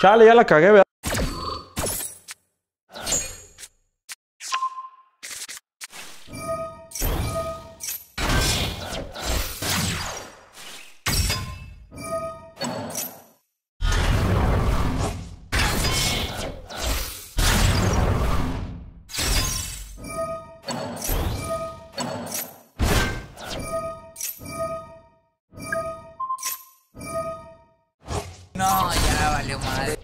Chale, ya la cagué, ¿verdad? Ya valió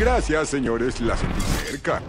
Gracias, señores. La sentí cerca.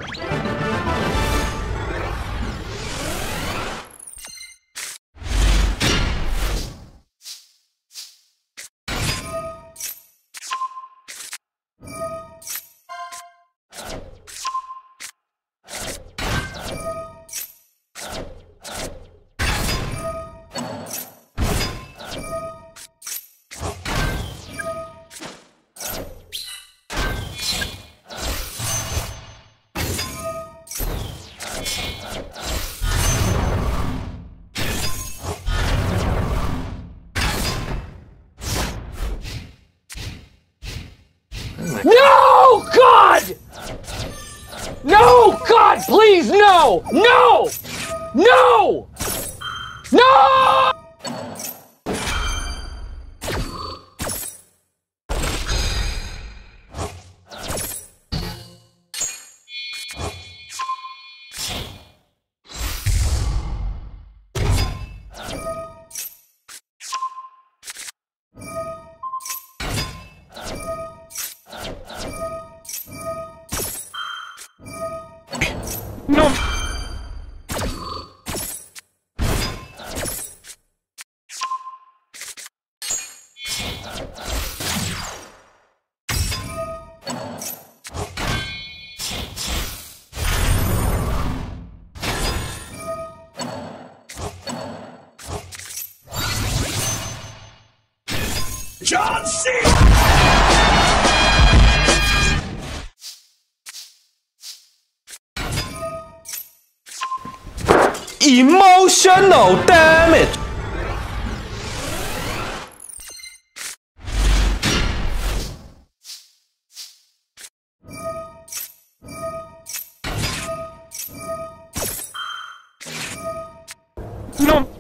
God, please, no! No! No! No! No! John C. Emotional damage! No!